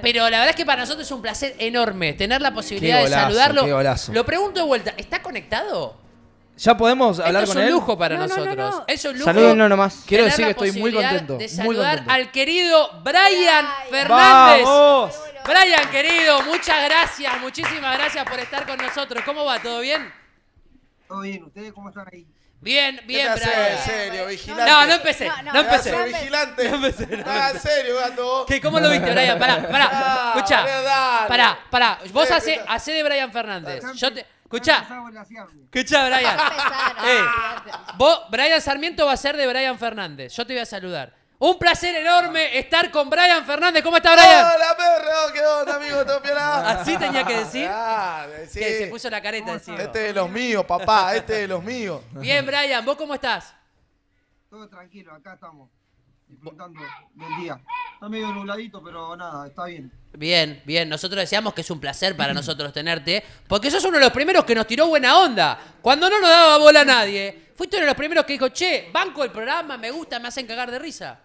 Pero la verdad es que para nosotros es un placer enorme tener la posibilidad Qué de saludarlo. qué golazo. Lo pregunto de vuelta, ¿está conectado? ¿Ya podemos hablar Esto con es un él? lujo para No, no, no, nosotros. no. Es un lujo. Salúdenlo nomás. Quiero tener decir la que estoy muy posibilidad contento. De muy saludar contento. al querido Brian Brian. Fernández. ¡Vamos! Brian, querido, muchas gracias, muchísimas gracias por estar con nosotros. ¿Cómo va? ¿Todo bien? Todo bien, ¿ustedes cómo están ahí? Bien, bien, ¿Qué te haces? Brian. En serio, vigilante. No, no empecé, no, No, no. empecé. ¿Qué haces, vigilante. No empecé, no Ah, en serio, gato. ¿Qué, ¿Cómo lo viste, Brian? Pará, pará. Ah, Escuchá. dale. Pará, pará. Vos Eh, hacé, hacé de Brian Fernández. Yo te. Escuchá. Escuchá, Brian. Eh, vos, Brian Sarmiento va a ser de Brian Fernández. Yo te voy a saludar. Un placer enorme estar con Brian Fernández. ¿Cómo está, Brian? Hola, perro. ¿Qué onda, amigo? ¿Todo piola? ¿Así tenía que decir? Ah, sí. Que se puso la careta ¿Cómo encima. Este es de los míos, papá. Este es de los míos. Bien, Brian, ¿vos cómo estás? Todo tranquilo, acá estamos. Disfrutando del día. Está medio nubladito, pero nada, está bien. Bien, bien. Nosotros decíamos que es un placer para nosotros tenerte, porque sos uno de los primeros que nos tiró buena onda. Cuando no nos daba bola a nadie, fuiste uno de los primeros que dijo, che, banco el programa, me gusta, me hacen cagar de risa.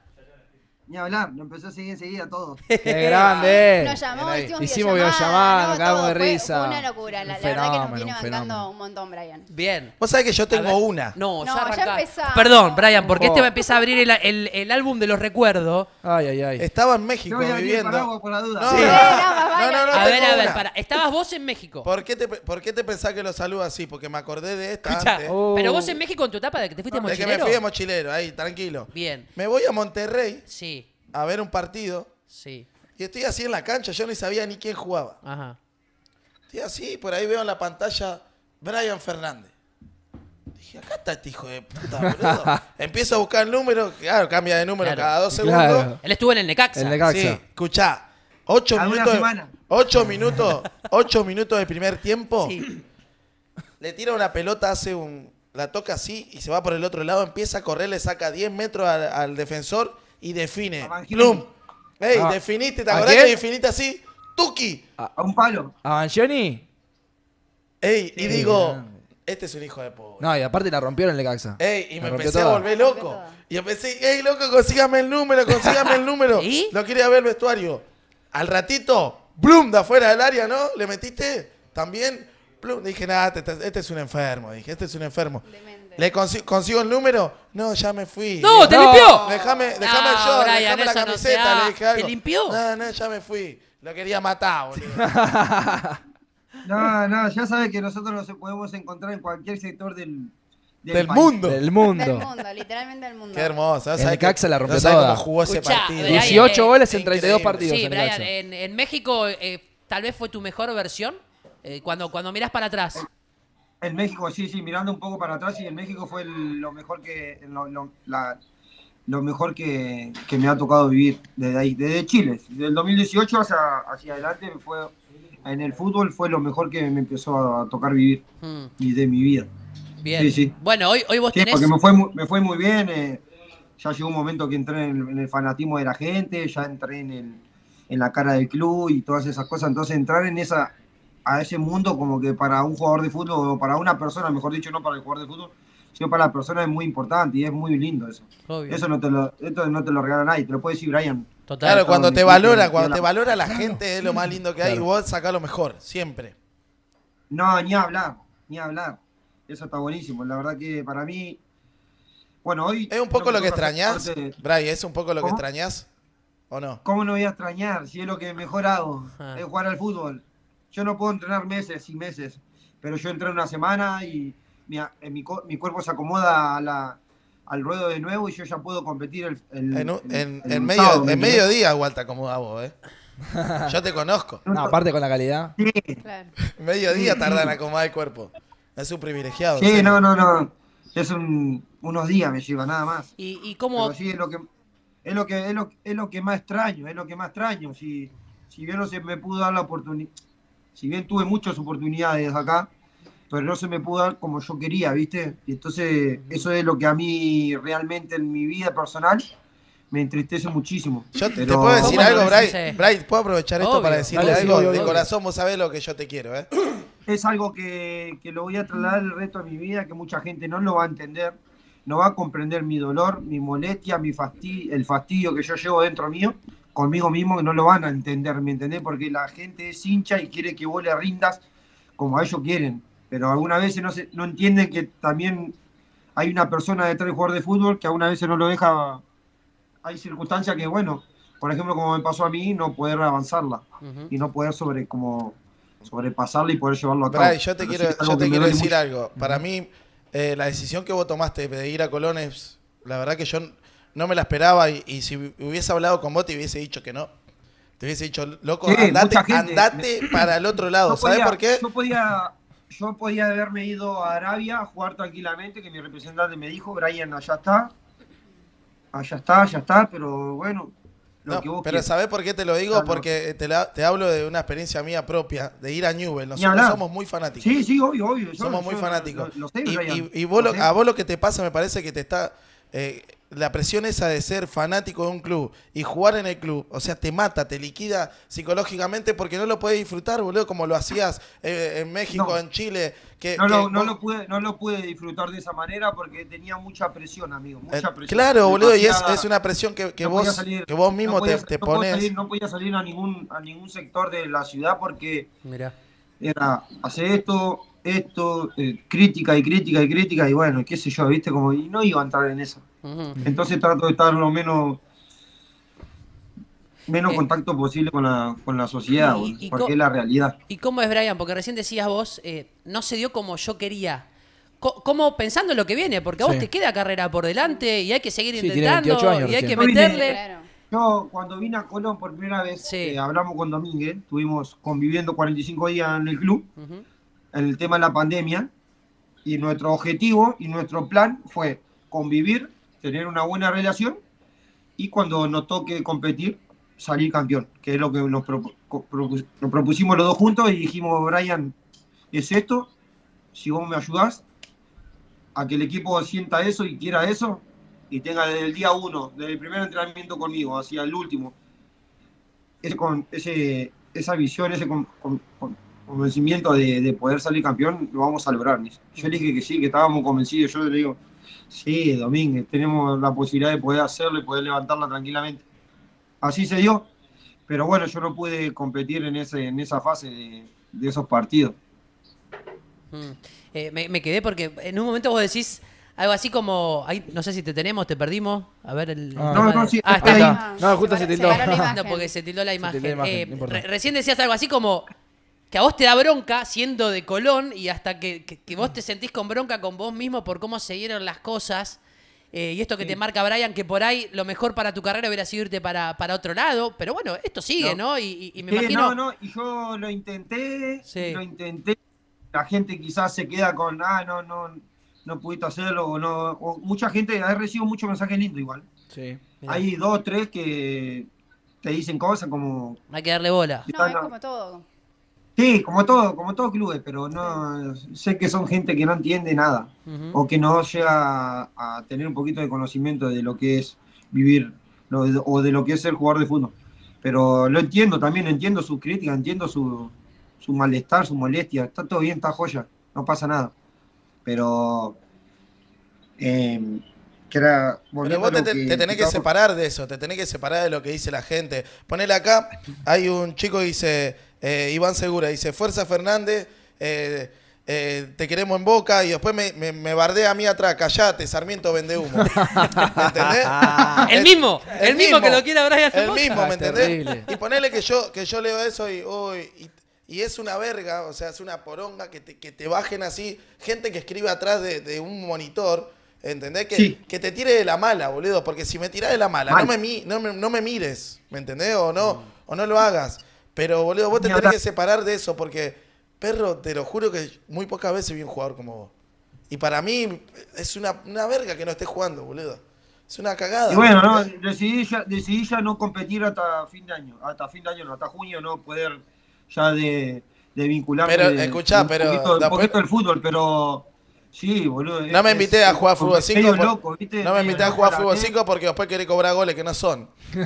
Ni hablar, lo empecé a seguir enseguida todo. ¡Qué grande! Nos llamó, hicimos, Hicimos videollamada, videollamada, no, nos cagamos de risa. Fue una locura, la, Un la verdad que nos viene un bancando un montón, Brian. Bien. Vos sabés que yo tengo ver. una. No, ya No, ya empezamos. Perdón, Brian, porque Oh. este va a empezar a abrir el, el- el álbum de los recuerdos. Ay, ay, ay. Estaba en México viviendo. por la duda. No, Sí. no, no, no, no, a ver, a ver, para. Estabas vos en México. ¿Por qué, te, ¿Por qué te pensás que lo saludo así? Porque me acordé de esta antes. Oh. pero vos en México en tu etapa de que te fuiste de que me mochilero. fui de mochilero, ahí, tranquilo. Bien. Me voy a Monterrey Sí, a ver un partido sí. y estoy así en la cancha, yo ni sabía ni quién jugaba. Ajá. Estoy así, por ahí veo en la pantalla Brian Fernández. Dije, acá está este hijo de puta, boludo. Empiezo a buscar el número, claro, cambia de número Claro. cada dos segundos. Claro. Él estuvo en el Necaxa. El Necaxa. Sí, escuchá, ocho minutos, semana. ocho minutos, ocho minutos de primer tiempo. Sí. Le tira una pelota, hace un, la toca así y se va por el otro lado, empieza a correr, le saca 10 metros al, al defensor y define. ¡Plum! ¡Ey, Ah. definiste! ¿Te ¿A acordás que definiste así? ¡Tuki! A un palo. ¿A Banchioni? ¡Ey! Y digo, grande. este es un hijo de pobre. No, y aparte la rompieron en Lecaxa. Ey, y La me empecé a volver loco. Y empecé, ey, loco, consígame el número, consígame el número. ¿Y? Lo quería ver el vestuario. Al ratito, ¡blum! De afuera del área, ¿no? ¿Le metiste? También. Dije, nada, este, este es un enfermo. Dije, este es un enfermo. Demente. ¿Le consi- consigo el número? No, ya me fui. ¡No, te No. limpió! Déjame, déjame No, yo, Brian, déjame la no camiseta, le dije algo. ¿Te limpió? No, no, ya me fui. Lo quería matar, boludo. No, no, ya sabes que nosotros nos podemos encontrar en cualquier sector del, Del mundo. Del Del mundo. mundo, literalmente del mundo. Qué hermoso. El ¿sabes Necaxa qué? la rompió no sabes toda. cómo jugó ese partido. Brian, 18 eh, goles en increíble. 32 partidos. Sí, en Brian, en México eh, tal vez fue tu mejor versión. Eh, cuando, cuando mirás para atrás. En México, sí, sí, mirando un poco para atrás, y en México fue el- lo mejor que lo, lo- la- lo mejor que, que me ha tocado vivir desde ahí, desde Chile. Del 2018 hacia, hacia adelante fue en el fútbol fue lo mejor que me empezó a tocar vivir Mm, y de mi vida. bien. Sí, sí. Bueno, hoy, hoy vos Sí, tenés. porque me fue, me fue muy bien. eh, ya llegó un momento que entré en, en el fanatismo de la gente, ya entré en, el, en la cara del club y todas esas cosas. Entonces entrar en esa a ese mundo como que para un jugador de fútbol o para una persona, mejor dicho, no para el jugador de fútbol, sino para la persona es muy importante y es muy lindo eso. Obvio. Eso no te lo, esto no te lo regala nadie, te lo puede decir Brian. Total. Claro, cuando te valora, cuando te valora la gente es lo más lindo que hay y vos sacás lo mejor, siempre. No, ni hablar, ni hablar. Eso está buenísimo. La verdad que para mí, bueno, hoy... ¿Es un poco no lo que de- Bray, ¿es un poco lo que ¿Cómo? extrañás? ¿O no? ¿Cómo no voy a extrañar si es lo que mejor hago? Ah. Es jugar al fútbol. Yo no puedo entrenar meses y meses, pero yo entreno una semana y mi, a- eh, mi, cuerpo se acomoda a la- al ruedo de nuevo y yo ya puedo competir el, el- En, un- el- en, el en sábado, medio, ¿me en mediodía igual te acomodas vos, ¿eh? Yo te conozco. No, aparte con la calidad. Sí, Claro. Mediodía tardan en acomodar el cuerpo. Es un privilegiado. sí, no, no, no. Es un- unos días me lleva, nada más. ¿Y, y cómo? Pero sí, es lo que es lo que es lo, es lo que más extraño, es lo que más extraño. Si, si bien no se me pudo dar la oportunidad, si bien tuve muchas oportunidades acá, pero no se me pudo dar como yo quería, ¿viste? Y entonces eso es lo que a mí realmente en mi vida personal me entristece muchísimo. Yo te, te Pero- puedo decir ¿Cómo algo? Bray. Bray, ¿puedo aprovechar esto Obvio. para decirle Dale, sí, algo? obvio, de obvio. corazón, vos sabés lo que yo te quiero, ¿eh? es algo que, que lo voy a trasladar el resto de mi vida, que mucha gente no lo va a entender, no va a comprender mi dolor, mi molestia, mi fastidio, el fastidio que yo llevo dentro mío conmigo mismo que no lo van a entender, ¿me entendés? Porque la gente es hincha y quiere que vos le rindas como a ellos quieren. Pero algunas veces no, se, no entienden que también hay una persona detrás del jugador de fútbol que algunas veces no lo deja. Hay circunstancias que, bueno, por ejemplo, como me pasó a mí, no poder avanzarla y no poder sobre como sobrepasarla y poder llevarlo a cabo. Bray, yo te Pero quiero, sí yo te quiero decir mucho. algo. Para mí, eh, la decisión que vos tomaste de ir a Colón es, la verdad que yo no me la esperaba y, y si hubiese hablado con vos te hubiese dicho que no. Te hubiese dicho, loco, Sí, andate, andate para el otro lado. Yo ¿Sabes por qué? Yo podía, yo podía haberme ido a Arabia a jugar tranquilamente, que mi representante me dijo, Brian, allá está, allá está, allá está, pero bueno, lo No, que vos pero quieras. ¿sabés por qué te lo digo? Ah, no. Porque te, la- te hablo de una experiencia mía propia, de ir a Newell. Nosotros somos muy fanáticos. Sí, sí, obvio, obvio. yo- Somos muy yo fanáticos. Lo, lo sé, y, y- y vos a vos lo que te pasa me parece que te está... eh, la presión esa de ser fanático de un club y jugar en el club, o sea, te mata, te liquida psicológicamente porque no lo puedes disfrutar, boludo, como lo hacías eh, en México, No. en Chile. Que, No, lo, que no, vos- lo pude, no lo pude disfrutar de esa manera porque tenía mucha presión, amigo. eh, Mucha presión. claro, boludo, y es, es una presión que, que no vos, salir- que vos no mismo podía- te, te no podía pones. salir- no podía salir a ningún, a ningún sector de la ciudad porque Mirá. era hacer esto, esto, eh, crítica y crítica y crítica y bueno, qué sé yo, viste, como y no iba a entrar en eso. Entonces trato de estar lo menos menos Eh, contacto posible con la, con la sociedad, y- boludo, y porque es la realidad. ¿Y cómo es, Brian? Porque recién decías vos, eh, no se dio como yo quería. Co- ¿Cómo pensando en lo que viene? Porque a vos Sí. te queda carrera por delante y hay que seguir Sí, intentando 28 años y hay que vine- meterle. Claro. Yo cuando vine a Colón por primera vez, Sí. eh, hablamos con Domínguez, estuvimos conviviendo 45 días en el club, en el tema de la pandemia, y nuestro objetivo y nuestro plan fue convivir, tener una buena relación, y cuando nos toque competir, salir campeón, que es lo que nos, propus- nos propusimos los dos juntos y dijimos, Brian, es esto, si vos me ayudás a que el equipo sienta eso y quiera eso, y tenga desde el día uno, desde el primer entrenamiento conmigo, hacia el último, ese, con, ese, esa visión, ese con- con- con- convencimiento de, de poder salir campeón, lo vamos a lograr. Yo le dije que sí, que estábamos convencidos. Yo le digo, sí, Domínguez, tenemos la posibilidad de poder hacerlo y poder levantarla tranquilamente. Así se dio, pero bueno, yo no pude competir en, ese, en esa fase de, de esos partidos. Mm. Eh, me, me quedé porque en un momento vos decís algo así como, ay, no sé si te tenemos, te perdimos. A ver el... Ah. No, no, sí, ah, está ahí. Ah, No, justo se se tildó. la No, porque se tildó la imagen. tildó la imagen, Eh, no re- recién decías algo así como que a vos te da bronca siendo de Colón y hasta que, que- que vos te sentís con bronca con vos mismo por cómo se dieron las cosas. eh, y esto que te marca Brian, que por ahí lo mejor para tu carrera hubiera sido irte para, para otro lado. Pero bueno, esto sigue, ¿no? No. Y, me Sí, imagino. no, no, y yo lo intenté, Sí. lo intenté. La gente quizás se queda con, ah, no, no, no pudiste hacerlo, o no. o mucha gente, he recibido muchos mensajes lindos igual. Sí. Hay dos, tres que te dicen cosas como, Hay que darle bola. No, es como todo. Sí, como todo, como todo clubes, pero no, sé que son gente que no entiende nada, o que no llega a, a tener un poquito de conocimiento de lo que es vivir, lo o de lo que es ser jugador de fútbol. Pero lo entiendo también, entiendo su crítica, entiendo su, su malestar, su molestia. Está todo bien, está joya, no pasa nada. Pero. Eh, que era. Pero vos te, te- te tenés que separar de eso, te tenés que separar de lo que dice la gente. Ponele acá, hay un chico que dice, eh, Iván Segura, dice, Fuerza Fernández, eh, eh, te queremos en boca, y después me, me, me bardea a mí atrás, callate, Sarmiento vende humo. ¿Me entendés? El mismo, el, mismo, que lo quiera Brian. El Boca. mismo, ¿me Ah, entendés? terrible. Y ponele que yo, que yo leo eso y, uy, y, y es una verga, o sea, es una poronga que te, que te bajen así, gente que escribe atrás de, de un monitor, ¿entendés? Que, Sí. que te tire de la mala, boludo, porque si me tirás de la mala, Mal. no me, mi- no, me, no me mires, ¿me entendés? O no, o no lo hagas. Pero, boludo, vos te tenés que separar de eso, porque, perro, te lo juro que muy pocas veces vi un jugador como vos. Y para mí es una, una verga que no estés jugando, boludo. Es una cagada. Y bueno, no, decidí ya, decidí ya no competir hasta fin de año. Hasta fin de año, no, hasta junio no poder ya de, de vincularme. Pero, escuchá, de un pero Poquito, un poquito del fútbol, pero. Sí, boludo. No me es- invité a es- jugar es fútbol 5. medio loco, ¿viste? no me invité a jugar fútbol gente. 5 porque después querés cobrar goles que no son.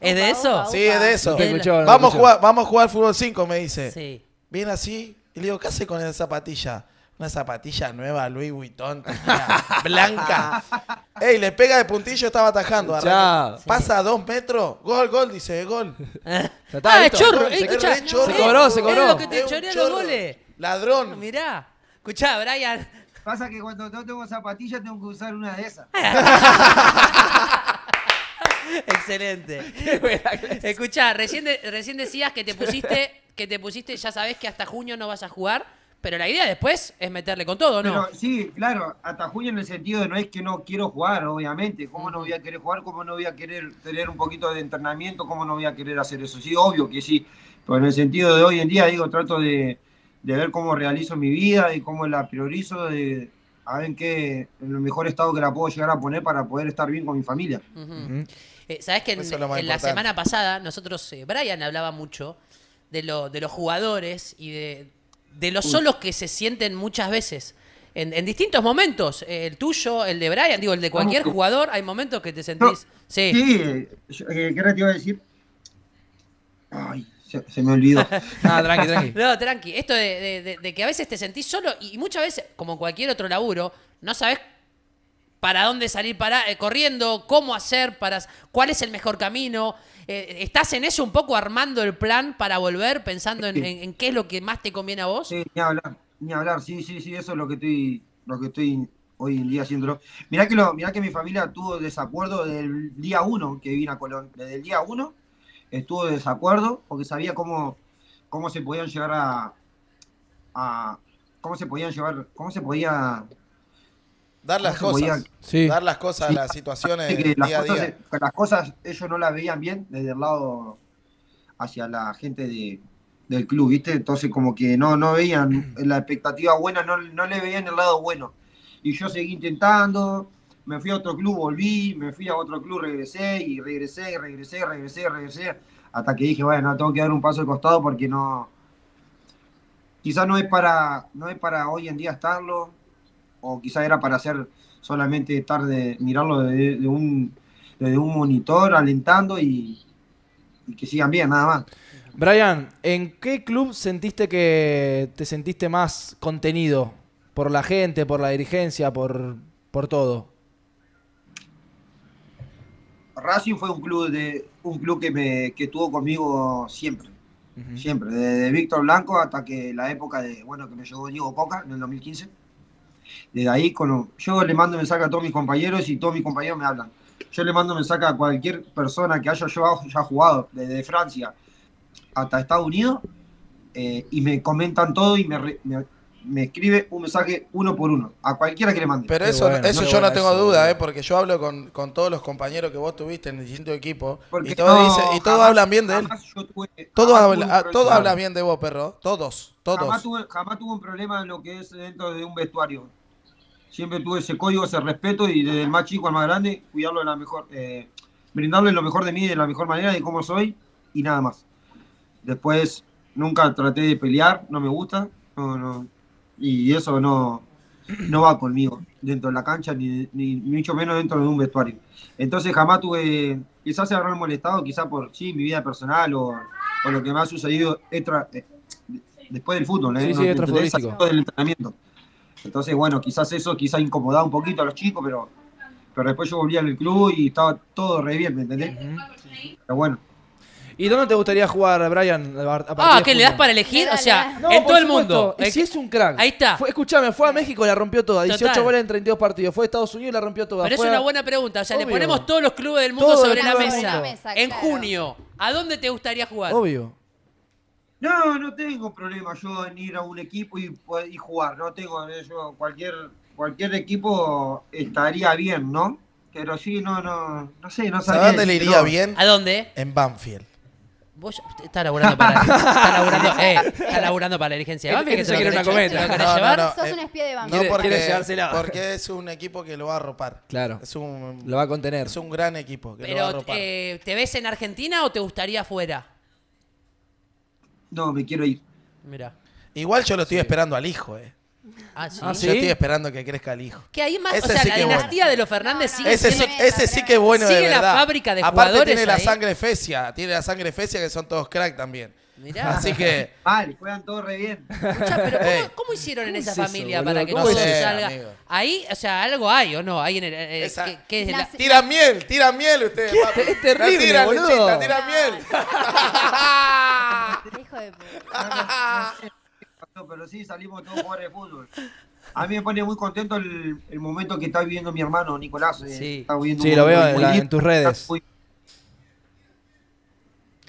¿Es de eso? Sí, es de eso. Es escuchó, no Vamos a jugar, vamos a jugar fútbol 5, me dice. Sí. Viene así y le digo, ¿qué hace con esa zapatilla? Una zapatilla nueva, Louis Vuitton, tenía, blanca. Ey, le pega de puntillo, estaba atajando. Arranca- Pasa a dos metros. Gol, gol, dice, gol. Ya Ah, es chorro. Se chorro. eh, Se cobró, se cobró. lo que te Es chorea los goles. Ladrón. Mirá. Escuchá, Brian. Pasa que cuando no tengo zapatillas tengo que usar una de esas. Excelente. Escuchá, recién, de- recién decías que te pusiste, que te pusiste, ya sabes que hasta junio no vas a jugar, pero la idea después es meterle con todo, ¿no? Pero sí, claro, hasta junio en el sentido de no es que no quiero jugar, obviamente. ¿Cómo no voy a querer jugar? ¿Cómo no voy a querer tener un poquito de entrenamiento? ¿Cómo no voy a querer hacer eso? Sí, obvio que sí. Pero en el sentido de hoy en día, digo, trato de, de ver cómo realizo mi vida y cómo la priorizo, de a ver en qué, en el mejor estado que la puedo llegar a poner para poder estar bien con mi familia. Eh, Sabes que en, en la importante. semana pasada nosotros, eh, Brian hablaba mucho de, lo, de los jugadores y de, de los solos que se sienten muchas veces. En, en distintos momentos, eh, el tuyo, el de Brian, digo, el de cualquier que- jugador, hay momentos que te No, sentís. Sí. Sí, yo- eh, ¿qué era te iba a decir? Ay, se, se me olvidó. Ah, tranqui, tranqui. No, tranqui. Esto de, de- de- de que a veces te sentís solo y muchas veces, como cualquier otro laburo, no sabes para dónde salir para, eh, corriendo, cómo hacer, para, cuál es el mejor camino. Eh, ¿Estás en eso un poco armando el plan para volver, pensando en, en- en qué es lo que más te conviene a vos? Sí, ni hablar, ni hablar, sí, sí, sí, eso es lo que estoy, lo que estoy hoy en día haciéndolo. Mirá que lo, mirá que mi familia tuvo desacuerdo desde el día uno que vine a Colón. Desde el día uno estuvo de desacuerdo porque sabía cómo, cómo se podían llegar a, a cómo se podían llevar, cómo se podía Dar las ¿Cómo se podía- cosas. Sí. Dar las cosas, Sí. las situaciones que las día a cosas, día. que las cosas ellos no las veían bien desde el lado hacia la gente de, del club, ¿viste? Entonces como que no, no veían la expectativa buena, no, no le veían el lado bueno. Y yo seguí intentando, me fui a otro club, volví, me fui a otro club, regresé y regresé y regresé, regresé, regresé, hasta que dije, bueno, tengo que dar un paso al costado porque no, quizás no es para, no es para hoy en día estarlo, o quizás era para hacer solamente estar de mirarlo de, de un, desde un monitor, alentando y, y que sigan bien, nada más. Brian, ¿en qué club sentiste que te sentiste más contenido? ¿Por la gente, por la dirigencia, por, por todo? Racing fue un club de un club que me que estuvo conmigo siempre, siempre, desde Víctor Blanco hasta que la época de bueno que me llegó Diego Coca en el 2015. Desde ahí con, yo le mando mensaje a todos mis compañeros y todos mis compañeros me hablan. Yo le mando mensaje a cualquier persona que haya yo haya jugado desde Francia hasta Estados Unidos eh, y me comentan todo y me, me escribe un mensaje uno por uno a cualquiera que le mande. Pero eso, bueno, eso yo no tengo eso, duda. ¿eh? porque yo hablo con, con todos los compañeros que vos tuviste en distintos equipos y todos, no, dicen- y todos jamás- hablan bien de él. jamás tuve- Todos, jamás habla- ah, todos hablan bien de vos, perro. Todos, Jamás todos. tuve, jamás tuve un problema en lo que es dentro de un vestuario. Siempre tuve ese código, ese respeto y desde el más chico al más grande, cuidarlo de la mejor, eh, brindarle lo mejor de mí de la mejor manera, de cómo soy y nada más. Después nunca traté de pelear, no me gusta, no, no, y eso no, no va conmigo dentro de la cancha ni, ni mucho menos dentro de un vestuario. Entonces jamás tuve, quizás se habrán molestado, quizás por sí, mi vida personal o, o lo que me ha sucedido extra, eh, después del fútbol, ¿eh? Sí, No todo del entrenamiento. Entonces, bueno, quizás eso quizás incomodaba un poquito a los chicos, pero, pero después yo volví al club y estaba todo re bien, ¿me entendés? Pero bueno, ¿Y dónde te gustaría jugar, Brian? a- a Ah, ¿qué le das para elegir? O sea. No, en todo el mundo. Y si es un crack. Ahí está. Fue, escuchame, fue a México y la rompió toda. 18 Total. goles en 32 partidos. Fue a Estados Unidos y la rompió toda. Pero es una a- buena pregunta. O sea, le ponemos todos los clubes del mundo Todos sobre la mesa. En claro. junio, ¿a dónde te gustaría jugar? Obvio. no, no tengo problema yo en ir a un equipo y, y jugar, no tengo, eh, yo cualquier, cualquier equipo estaría bien, ¿no? Pero sí, no, no, no sé, no ¿Sabes sabía dónde le iría bien? ¿A dónde? En Banfield. Vos ya- está laburando para, está laburando, eh, está laburando para la dirigencia. de Este- Banfield, que te se lo quiere querés una cometa. No, no, no. Sos eh, un espía de No, banco. Quiere- porque, porque es un equipo que lo va a arropar. Claro. Es un, Lo va a contener. es un gran equipo que lo va a Pero, arropar. eh, ¿te ves en Argentina o te gustaría afuera? No, me quiero ir. Mira. Igual yo lo estoy esperando al hijo, eh. Ah, sí. Ah, sí. Yo estoy esperando que crezca el hijo. Que ahí más, Ese o sea, sí la dinastía bueno. de los Fernández sigue Ese sí, siendo- ese sí que es bueno de Sigue la verdad. fábrica de Aparte jugadores tiene la ahí. sangre fecia, tiene la sangre fecia que son todos crack también. Mirá. Así que. Mal, juegan todos re bien. Escuchá, pero ¿cómo, Ey. cómo hicieron en ¿Cómo esa es eso, familia boludo? para que ¿Cómo todo eso? salga? Amigo. Ahí, o sea, algo hay o no, hay en el, eh, Esa- ¿qué, qué es la- Tiran miel, tiran miel ustedes. papi. Es terrible, La tiran, boludo. lechita, tiran miel. Hijo de puta. Pero sí salimos todos jugadores de fútbol. A mí me pone muy contento el, el momento que está viviendo mi hermano Nicolás. eh, Sí. está viviendo Sí, un lo veo en muy la- lindo. en tus redes. Muy-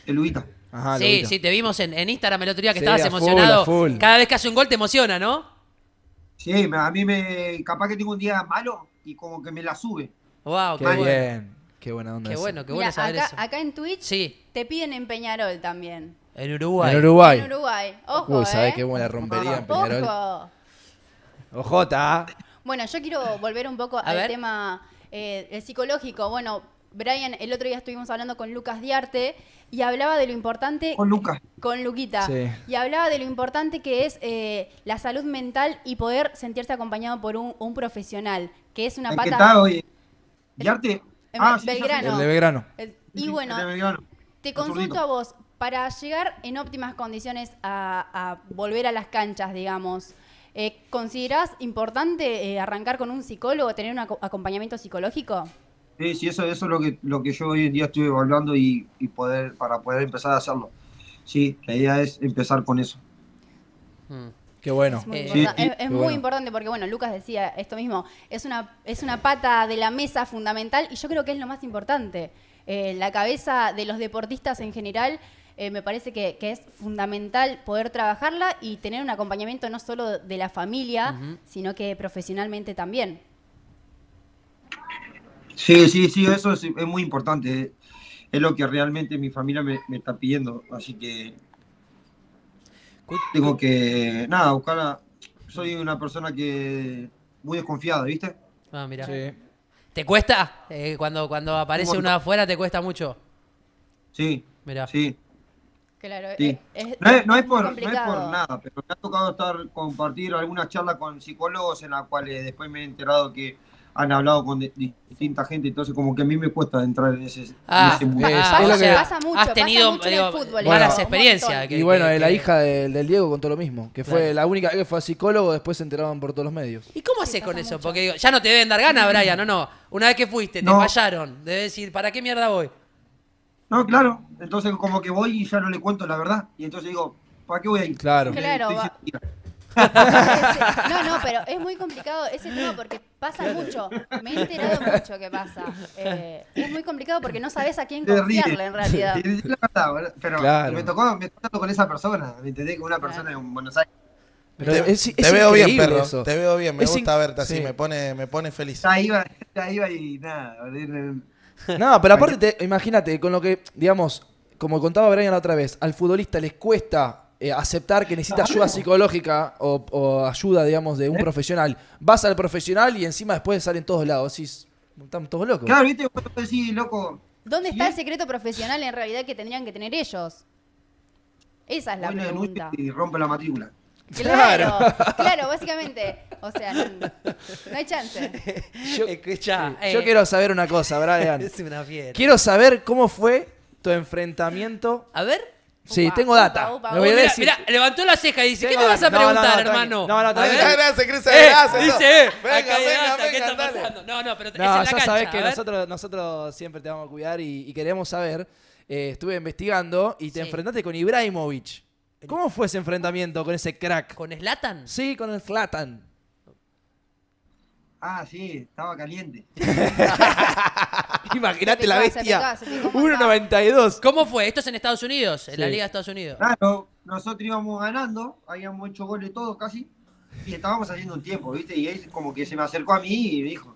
El Luita. Ajá, sí, te vimos en, en Instagram el otro día que Sí, estabas a full, emocionado. a full. Cada vez que hace un gol te emociona, ¿no? Sí, a mí me. Capaz que tengo un día malo y como que me la sube. Wow, Qué bien. Qué buena onda. Qué bueno, qué Mira, bueno saber acá, eso. acá en Twitch Sí, te piden en Peñarol también. En Uruguay. En Uruguay. En Uruguay. Ojo, Uy, ¿sabes ¿eh? qué buena rompería en Peñarol? Ojo. Ojota. Bueno, yo quiero volver un poco A al ver. tema eh, el psicológico. Bueno, Brian, el otro día estuvimos hablando con Lucas Diarte y hablaba de lo importante Con Lucas. con Luquita Sí. y hablaba de lo importante que es eh, la salud mental y poder sentirse acompañado por un, un profesional, que es una El que pata está hoy. ¿Yarte? En Ah, sí, Belgrano. sé. El de Belgrano. el- Sí, y sí, bueno, el de Belgrano. te El consulto a vos, para llegar en óptimas condiciones a, a volver a las canchas, digamos, eh, ¿considerás importante eh, arrancar con un psicólogo, tener un aco- acompañamiento psicológico? Sí, sí, eso, eso es lo que, lo que yo hoy en día estoy evaluando y, y poder, para poder empezar a hacerlo. Sí, la idea es empezar con eso. Mm. Qué bueno. Es muy, Eh, importa- sí, es- es qué muy bueno. importante porque, bueno, Lucas decía esto mismo, es una, es una pata de la mesa fundamental y yo creo que es lo más importante. Eh, la cabeza de los deportistas en general eh, me parece que, que es fundamental poder trabajarla y tener un acompañamiento no solo de la familia, sino que profesionalmente también. Sí, sí, sí, eso es, es muy importante. Es lo que realmente mi familia me, me está pidiendo. Así que tengo que, nada, buscar a- Soy una persona que muy desconfiada, ¿viste? Ah, mira. Sí. ¿Te cuesta? Eh, cuando, cuando aparece Un uno montón. afuera, ¿te cuesta mucho? Sí, Mira. sí. Claro, Sí. es, es- No es, no es muy por, no es por nada, pero me ha tocado estar compartir algunas charlas con psicólogos en las cuales después me he enterado que han hablado con di- distinta gente, entonces como que a mí me cuesta entrar en ese, en Ah, ese mundo. es- ah, es lo o que- sea, Pasa mucho, has pasa tenido mucho en el digo, fútbol, malas eso, experiencias. que- Y bueno, que- eh, la que- hija del, del Diego contó lo mismo, que fue Claro. la única que fue a psicólogo, después se enteraban por todos los medios. ¿Y cómo Sí, haces con eso? mucho. Porque digo, ya no te deben dar ganas, Brian, no, no. Una vez que fuiste, te No. fallaron. Debes decir, ¿para qué mierda voy? No, claro, entonces como que voy y ya no le cuento la verdad, y entonces digo, ¿para qué voy a ir? Claro. Claro, va-. No, no, pero es muy complicado ese tema porque pasa mucho. Me he enterado mucho que pasa. Eh, es muy complicado porque no sabes a quién confiarle en realidad. Sí, es la verdad, ¿verdad? pero Claro. me tocó, me tocó con esa persona, ¿me entendés? Con una persona en Buenos Aires. Pero te es- es te veo bien, perro. eso. Te veo bien. Me Es gusta verte así. sí. Me pone, me pone feliz. Ya iba, ya iba y nada. No, pero aparte, te- imagínate, con lo que, digamos, como contaba Brian la otra vez, al futbolista les cuesta eh, aceptar que necesita ayuda psicológica o, o ayuda, digamos, de un profesional. Vas al profesional y encima después salen todos lados. Decís, están todos locos. Claro, viste, vos decís, loco, ¿Dónde ¿Sí? está el secreto profesional en realidad que tendrían que tener ellos? Esa es la pregunta. y rompe la matrícula. Claro, claro, básicamente. O sea, no, no hay chance. Yo, Escuchá, sí, eh, yo quiero saber una cosa, Brian. Es una fiera. quiero saber cómo fue tu enfrentamiento. A ver. Sí, Upa, tengo upa, data. upa, Lo voy a Mira, decir. mira, levantó la ceja y dice, ¿qué me vas a. No, no, preguntar, no, tranqui. hermano? No, no, tranqui. Gracias, gracias, Cris. Gracias. dice, eh, Venga, acá venga, data, ¿qué venga, está dale. pasando? No, no, pero es No, en la ya cancha. sabes que nosotros, nosotros siempre te vamos a cuidar y, y queremos saber. eh, estuve investigando y te Sí. enfrentaste con Ibrahimovic. ¿Cómo fue ese enfrentamiento con ese crack? ¿Con Slatan? Sí, con el Zlatan. Ah, sí, estaba caliente. Imagínate la picó, se bestia. picó, se picó un montón. 1.92. ¿Cómo fue? Esto es en Estados Unidos, en la Sí. Liga de Estados Unidos. Claro, nosotros íbamos ganando, habíamos hecho goles todos casi, y estábamos haciendo un tiempo, ¿viste? Y él como que se me acercó a mí y me dijo,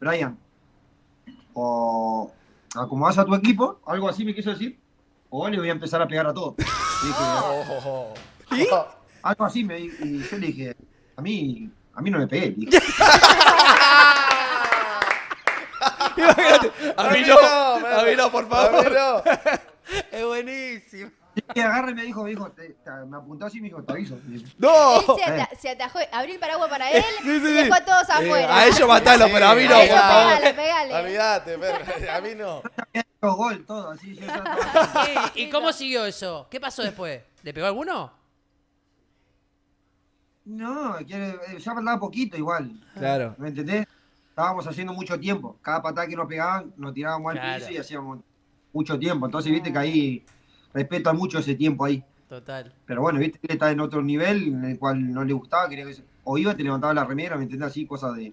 Brian, o acomodás a tu equipo, algo así me quiso decir, o le voy a empezar a pegar a todos. Y dije, Algo así me di- y yo le dije, a mí, a mí no me pegué. le dije. A mí no, a mí no, por favor. no. Es buenísimo. Y agarra y me dijo, me dijo, te- te- me apuntó así y me dijo, te aviso. No. Él se, ata- se atajó, abrió el paraguas para él Sí, sí, y sí. dejó a todos Eh, afuera. a ellos matalo, pero a mí no. A ellos por favor. pegale, pegale. Olvídate, perro. A mí no. "Yo gol, todo, así. Yo estaba- ¿Y, cómo siguió eso? ¿Qué pasó después? ¿Le pegó alguno? No, ya faltaba poquito igual. Claro. ¿Me entendés? Estábamos haciendo mucho tiempo. Cada patada que nos pegaban, nos tirábamos al Claro. piso y hacíamos mucho tiempo. Entonces, viste que ahí respetan mucho ese tiempo ahí. Total. Pero bueno, viste que él está en otro nivel en el cual no le gustaba, quería que se- o iba, te levantaba la remera, ¿me entendés? Así, cosas de.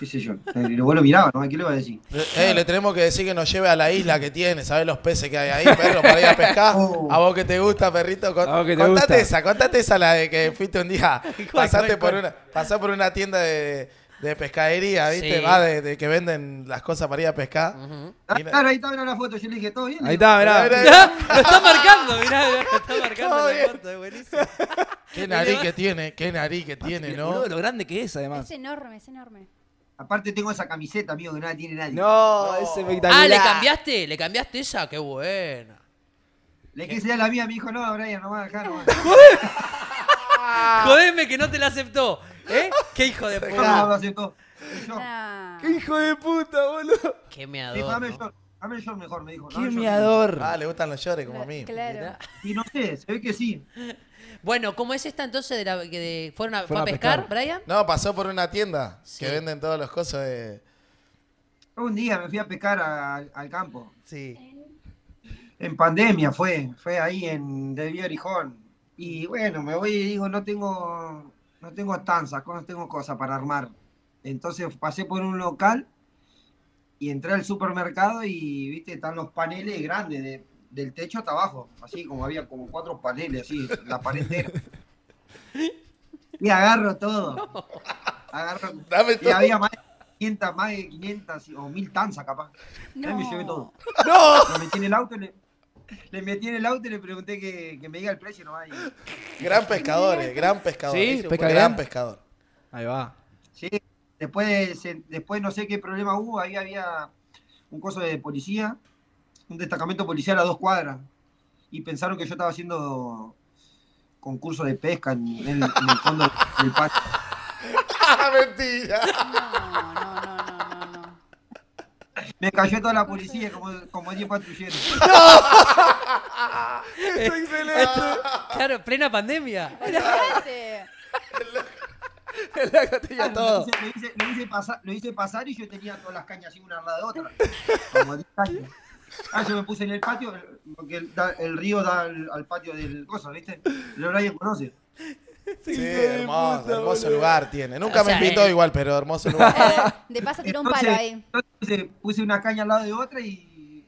Qué sé yo. Y luego lo miraba, ¿no? ¿Qué le iba a decir? Eh, le tenemos que decir que nos lleve a la isla que tiene, ¿sabes los peces que hay ahí, perro, para ir a pescar? Oh. A vos que te gusta, perrito. Con- A vos que te contate gusta. esa, contate esa la de que fuiste un día, ¿Cuál, pasaste por una, pasás por una tienda de, de pescadería, ¿viste? Sí. Va de, de que venden las cosas para ir a pescar. Ujú. Ah, Mira. claro, ahí estaba en la foto, yo le dije, ¿todo bien? Ahí está, mirá. Mirá, Mirá, lo está marcando, mirá, mirá, lo está marcando Todo la bien. foto, es buenísimo. Qué nariz que tiene, qué nariz que tiene, ¿no? lo grande que es, además. Es enorme, es enorme. Aparte tengo esa camiseta, amigo, que no la tiene nadie. No, es espectacular. Ah, ¿le cambiaste? ¿Le cambiaste esa? Qué buena. Le quise dar la mía, me dijo, no, Brian, no va a dejar, no Jodeme que no te la aceptó. ¿Eh? ¿Qué hijo de No, no, puta? lo aceptó. Y yo, Ah. ¡Qué hijo de puta, boludo! Qué me meador. Dame el ¿no? short, mejor, me dijo. ¡Qué dame miador! Ah, le gustan los llores como a mí. Claro. Y no sé, se ve que sí. Bueno, ¿cómo es esta entonces de la que de- fueron a, fue Fueron a a pescar, pescar. Brian? No, pasó por una tienda Sí. que venden todos los cosas de... Un día me fui a pescar a- al campo. Sí. En pandemia fue, fue ahí en de Vía Orijón. Y bueno, me voy y digo, no tengo, no tengo tanzas, no tengo cosas para armar. Entonces pasé por un local y entré al supermercado y viste, están los paneles grandes de- del techo hasta abajo. Así como había como cuatro paneles, así, la pared entera. Y agarro todo. Agarro, Dame y todo. había más de 500, más de 500 o 1000 tanzas capaz. Ahí me llevé todo. ¡No! Le metí en el auto, le, le metí en el auto y le pregunté que, que me diga el precio nomás. y- Gran pescador, eh, gran pescador. ¿Sí? ¿Pesca gran pescador. Ahí va. Sí, después, se- después no sé qué problema hubo, ahí había un coso de policía, un destacamento policial a dos cuadras, y pensaron que yo estaba haciendo concurso de pesca en, en el, en el fondo del patio. ¡Ah, mentira! No, no, no, no, no, no. Me cayó toda la policía como, como 10 patrulleros. Claro, plena pandemia. El todo. Lo hice, lo hice- lo hice pasar, lo hice pasar y yo tenía todas las cañas así una al lado de otra. Como 10 cañas. Ah, yo me puse en el patio, porque el, río da al, al patio del coso, ¿viste? El Brian conoce. Sí, hermoso, puta, hermoso boludo. lugar tiene. Nunca O sea, me invitó eh. igual, pero hermoso lugar. De paso tiró un palo ahí. entonces puse, una caña al lado de otra y,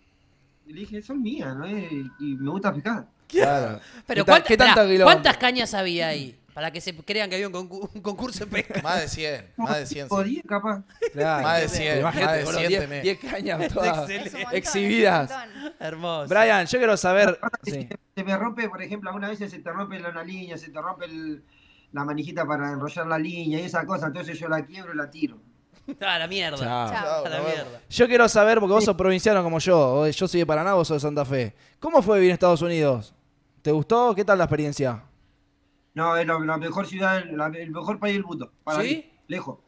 le dije, son mías, ¿no? Y, me gusta pescar. Claro. Pero ¿Qué ta- ¿cuánta- qué pará? ¿cuántas cañas había ahí? Para que se crean que había un, concu- un concurso de pesca. Más de 100, más de 100. O sí. 10 capaz. Claro. Más de 100, Imagínate, más de boludo, 100 diez- tenés. 10 cañas todas. Es montón, exhibidas. Hermoso. Brian, yo quiero saber. Si Sí. se, me rompe, por ejemplo, algunas veces se te rompe la una línea, se te rompe el- la manijita para enrollar la línea y esa cosa, entonces yo la quiebro y la tiro. A la mierda. Chao. Chao. A la mierda. Yo quiero saber, porque vos sos provinciano como yo, yo soy de Paraná, vos sos de Santa Fe. ¿Cómo fue vivir en Estados Unidos? ¿Te gustó? ¿Qué tal la experiencia? No, es la, la mejor ciudad, la- el mejor país del mundo. Para ¿Sí? mí, lejos.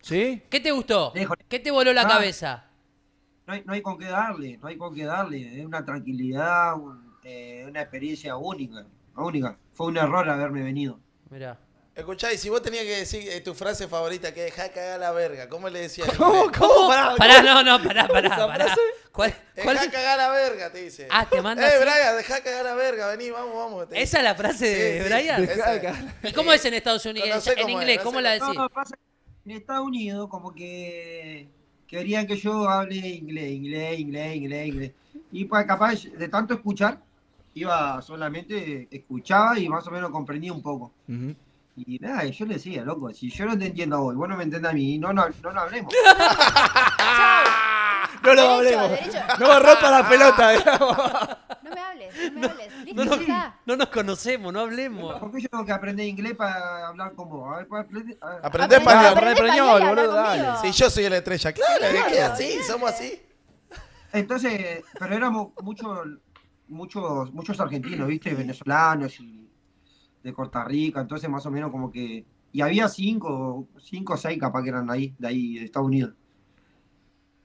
¿Sí? ¿Qué te gustó? Lejos. ¿Qué te voló la Ah. cabeza? No hay, no hay con qué darle, no hay con qué darle. Es una tranquilidad, un- eh, una experiencia única, única. Fue un error haberme venido. Mirá. Escuchá, y si vos tenías que decir eh, tu frase favorita, que deja cagar la verga, ¿cómo le decías? ¿Cómo? ¿Cómo? Pará. Pará, no, no, pará, pará, ¿Esa pará. ¿Cuál, cuál- Deja cagar la verga, te dice. Ah, te manda Eh, así. Brian, deja cagar la verga, vení, vamos, vamos. te ¿Esa es la frase Sí, de sí. Brian? Dejá es. cagar. ¿Y cómo es en Estados Unidos? no sé en cómo es, inglés, no ¿cómo la decís? No, pasa en Estados Unidos como que querían que yo hable inglés, inglés, inglés, inglés, inglés. Y pues capaz de tanto escuchar, iba solamente, escuchaba y más o menos comprendía un poco. Ujú. Y nada, y yo le decía, loco, si yo no te entiendo a vos, vos no me entendés a mí, no, no, no, no hablemos. No lo Derecho, hablemos. derecho. No rompa la pelota, digamos. No me hables, no me hables. No, no nos conocemos, no hablemos. ¿Por qué yo tengo que aprender inglés para hablar con vos? A ver, ¿puedo aprender? A ver. Aprendé Aprende- español. aprende boludo, dale. Si yo soy la estrella, claro, es que así, somos así. Entonces, pero éramos muchos, muchos, muchos argentinos, ¿viste? Venezolanos y de Costa Rica, entonces más o menos como que... Y había cinco, cinco o seis capaz que eran ahí, de ahí, de Estados Unidos.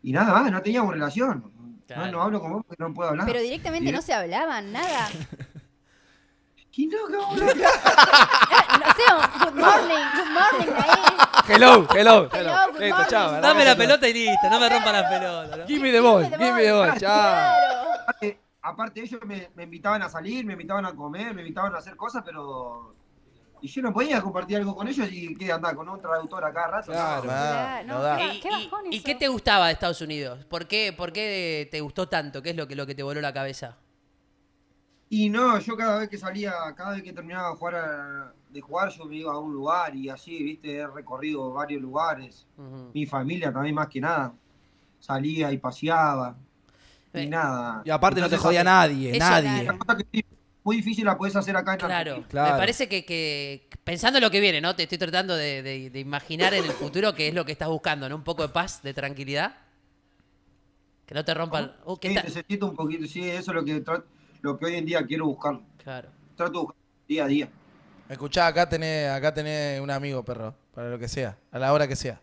Y nada más, no teníamos relación. Claro. No, no hablo con vos porque no puedo hablar. Pero directamente Direct- no se hablaban, nada. ¿Qué no, cabrón? No sé, good morning, good morning ahí. Hello, hello, Hello, hello. good Listo, morning. chao. ¿verdad? Dame la pelota y listo, no me rompa la pelota. ¿no? Give me the ball, Give me the ball. Chao. Aparte, ellos me, me invitaban a salir, me invitaban a comer, me invitaban a hacer cosas, pero... Y yo no podía compartir algo con ellos y que andar con un traductor a cada rato. Claro. no. No, no da. qué ¿Y, Qué y- y qué te gustaba de Estados Unidos? ¿Por qué, por qué te gustó tanto? ¿Qué es lo que, lo que te voló la cabeza? Y no, yo cada vez que salía, cada vez que terminaba de jugar, a- de jugar yo me iba a un lugar y así, viste, he recorrido varios lugares. Mi familia también más que nada. Salía y paseaba. Y nada. Y aparte no te jodía nadie, Eso, nadie. Cosa que muy difícil la podés hacer acá en Claro. Argentina. Claro. me parece que, que- pensando en lo que viene, ¿no? Te estoy tratando de, de- de imaginar en el futuro qué es lo que estás buscando, ¿no? Un poco de paz, de tranquilidad. Que no te rompan... Uh, ¿qué Sí, tal? necesito un poquito, sí, eso es lo que, lo que hoy en día quiero buscar. Claro. Trato de buscar día a día. Escuchá, acá tenés, acá tenés un amigo, perro, para lo que sea, a la hora que sea.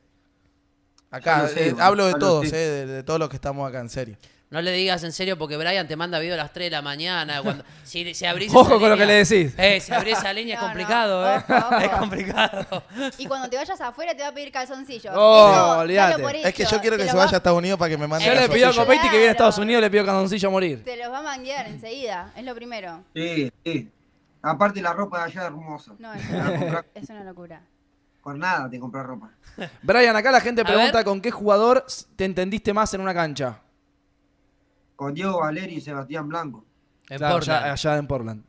Acá, sé, eh, hablo de todos, eh, de, de todos los que estamos acá, en serio. No le digas en serio porque Brian te manda video a las 3 de la mañana. Cuando, si, si abrís Ojo esa con lo que le decís. Eh, si abrís esa línea es no. complicado, ¿eh? Ojo. Es complicado. Y cuando te vayas afuera te va a pedir calzoncillos. Oh, Eso, olvídate. Es que yo quiero que se va- vaya a Estados Unidos para que me mande Yo le pido a. Copetti que viene a. Estados Unidos, le pido canzoncillo a morir. Te los va a manguear enseguida. Es lo primero. Sí, sí. Aparte la ropa de allá es hermosa. No, es una, compras- es una locura. Por nada te compras ropa. Brian, acá la gente pregunta con qué jugador te entendiste más en una cancha. Con Diego Valeri y Sebastián Blanco. En Claro, Portland. allá, allá en Portland.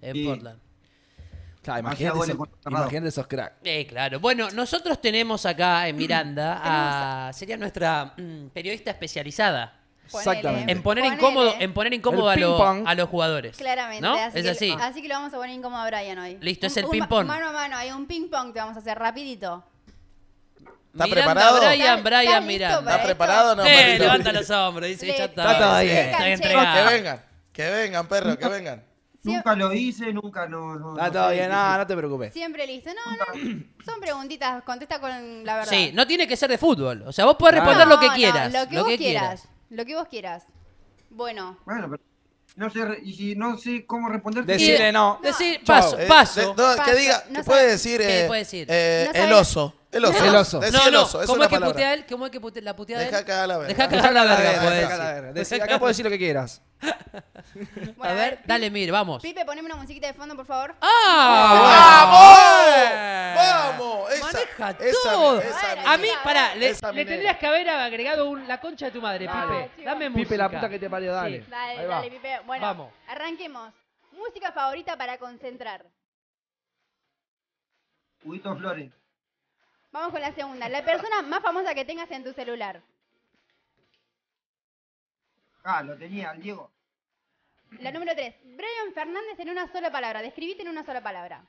En Sí. Portland. Claro, imagínate, esos, imagínate esos cracks. Eh, claro. Bueno, nosotros tenemos acá en Miranda a... Sería nuestra mm, periodista especializada. Exactamente. En poner Ponele. incómodo, en poner incómodo a, lo- ping-pong. a los jugadores. Claramente. ¿No? Así Es que, así. Así que lo vamos a poner incómodo a Brian hoy. Listo, es el ping-pong. ma- Mano a mano, hay un ping pong que vamos a hacer rapidito. ¿Está Miranda, preparado? Brian, ¿Estás- Brian, para ¿Está preparado o no, Eh, levanta los hombros, dice, ya está. Está todo bien. canché. entregado. Que vengan, que vengan, perro, que vengan. Nunca lo hice, nunca no. no- Está no todo bien, no, no te preocupes. Siempre listo. No, no. Son preguntitas. Contesta con la verdad. Sí, no tiene que ser de fútbol. O sea, vos podés responder lo que no, quieras. lo que vos quieras. quieras. Lo que vos quieras. Bueno. Bueno, pero no sé, y si no sé cómo responderte. Decirle no. Decir, paso, Eh, paso. de- no, Paso. que diga, puede decir, ¿Qué eh, puede decir? eh, No sabe- el oso. El oso. El oso. Decí no, el no, oso, ¿cómo es que putea él? ¿Cómo es que putea, la putea? Deja cagar la verga. Deja cagar la verga, Deja puede cagar la verga. Decí- Acá puedes decir lo que quieras. bueno, A ver, dale, mire, vamos. Pipe, poneme una musiquita de fondo, por favor. ¡Ah! ¡Vamos! Esa- Maneja esa- todo. esa A mí, pará, le, tendrías que haber agregado un- la concha de tu madre, Dale, Pipe. Dame música. Pipe, la puta que te parió, dale. Sí. Dale, dale, Pipe. Bueno, Vamos. arranquemos. Música favorita para concentrar. Huguito Flores. Vamos con la segunda. La persona más famosa que tengas en tu celular. Ah, lo tenía, el Diego. La número tres. Brian Fernández en una sola palabra. Describite en una sola palabra.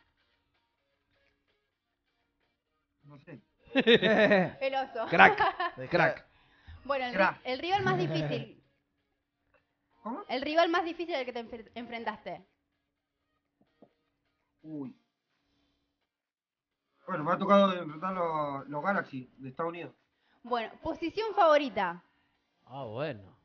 No sé. El oso. Crack. Crack. Bueno, el, ri- Crack. el rival más difícil. ¿Cómo? El rival más difícil al que te enfre- enfrentaste. Uy. Bueno, me ha tocado enfrentar los, los Galaxy de Estados Unidos. Bueno, posición favorita. Ah, bueno.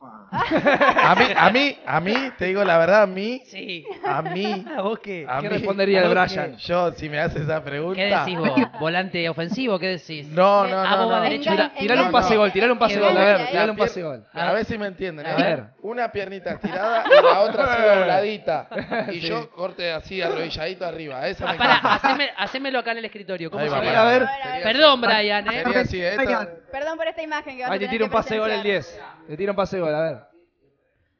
A mí, a mí, a mí, te digo la verdad, a mí, Sí. a mí, ¿Vos qué? a ¿Qué mí- respondería el Brian? Yo, si me haces esa pregunta. ¿Qué decís vos? ¿Volante ofensivo? ¿Qué decís? No, no, Ah, no. no. vas derecho. Engan- Tira- Tirale un pase gol, tirale un pase gol, a ver, tirale un pase gol. A ver si me entienden. A ¿eh? ver. Una piernita estirada y la otra así dobladita. Y Sí. yo corte así arrodilladito arriba. Esa Ah, me pará, encanta. haceme, hacémelo acá en el escritorio. ¿Cómo va, sería? A ver. Perdón, Brian, así. ¿eh? Sería así, esta- Perdón por esta imagen que vas a Ahí te tener tira un pase gol el presenciar. 10. Te tira un pase gol, a ver.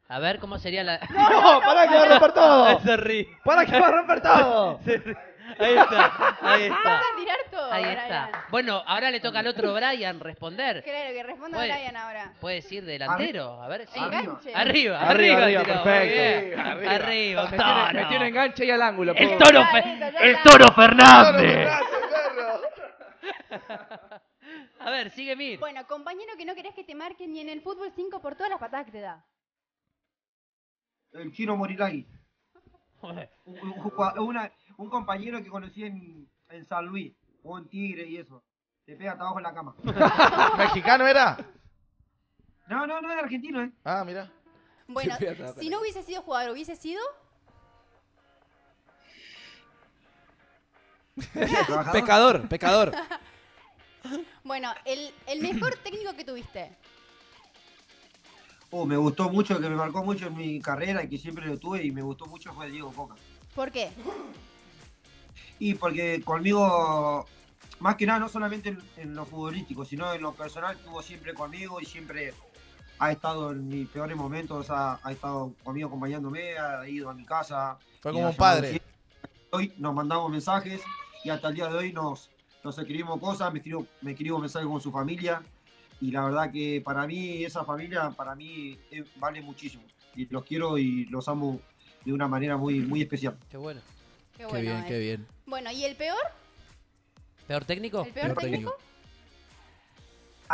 A ver, ¿cómo sería la...? ¡No! ¡Para que va a romper todo! Se ríe. ¡Para que va a romper todo! Ahí está, ahí Vas está. a tirar todo. Ahí está. Bueno, ahora le toca al otro Brian responder. Claro, que responda Puede- Brian ahora. Puede decir delantero. A ver. Enganche. Arriba, Arriba, arriba, arriba, tiró, perfecto. bien. Arriba, Arriba, Me tiene, me toro. tiene enganche y al ángulo. El toro, Ya, Fe- listo, ya el está. toro Fernández. A ver, sigue Mir. Bueno, compañero que no querés que te marquen ni en el fútbol 5 por todas las patadas que te da. El Chino Morilagui. Un, un jugua- una- un compañero que conocí en, en San Luis. Jugó en Tigre y eso. Te pega hasta abajo en la cama. ¿Mexicano era? No, no, no es argentino, ¿eh? Ah, mira. Bueno, si no hubiese sido jugador, ¿hubiese sido? Pecador, pecador. Bueno, el, el mejor técnico que tuviste. Oh, me gustó mucho, que me marcó mucho en mi carrera y que siempre lo tuve y me gustó mucho fue Diego Coca. ¿Por qué? Y porque conmigo, más que nada, no solamente en, en lo futbolístico, sino en lo personal, estuvo siempre conmigo y siempre ha estado en mis peores momentos, ha, ha estado conmigo acompañándome, ha ido a mi casa. Fue como un padre. Hoy nos mandamos mensajes y hasta el día de hoy nos, nos escribimos cosas, me escribo, me escribo mensajes con su familia y la verdad que para mí, esa familia, para mí eh, vale muchísimo. Y los quiero y los amo de una manera muy, muy especial. Qué bueno. Qué Qué bueno. bien, qué bien. Bueno, ¿y el peor? ¿Peor técnico? ¿El peor Peor técnico? técnico.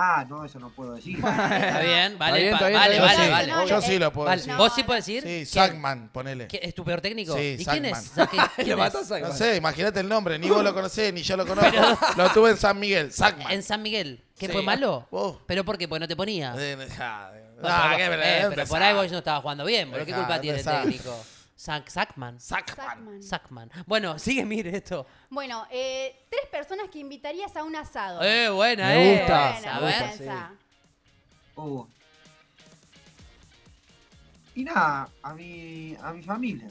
Ah, no, eso no puedo decir. Está bien, vale, bien, pa- está bien, vale, está vale, bien. vale. Yo sí lo puedo Vale, decir. ¿Vos sí podés decir? Sí, ¿Quién- Sagman, ponele. quién- ¿Es tu peor técnico? Sí, ¿Y quién es? Sagman. ¿Quién- es? No sé, imagínate el nombre, ni vos lo conocés, ni yo lo conozco. lo tuve en San Miguel, Sagman. En San Miguel. ¿Qué Sí. fue malo? Vos. ¿Pero por qué? Porque no te ponía. Eh, ah, No, pero, qué eh, verdad, pero por ahí vos no estabas jugando bien, boludo. ¿Qué Dejá, culpa tiene el técnico? Sac- Sackman. Sackman. Sackman. Bueno, sigue, mire esto. Bueno, eh, tres personas que invitarías a un asado. Eh, buena, Me eh. gusta, Buena, A me ver. gusta. esa. Oh. Y nada, a mi, a mi familia.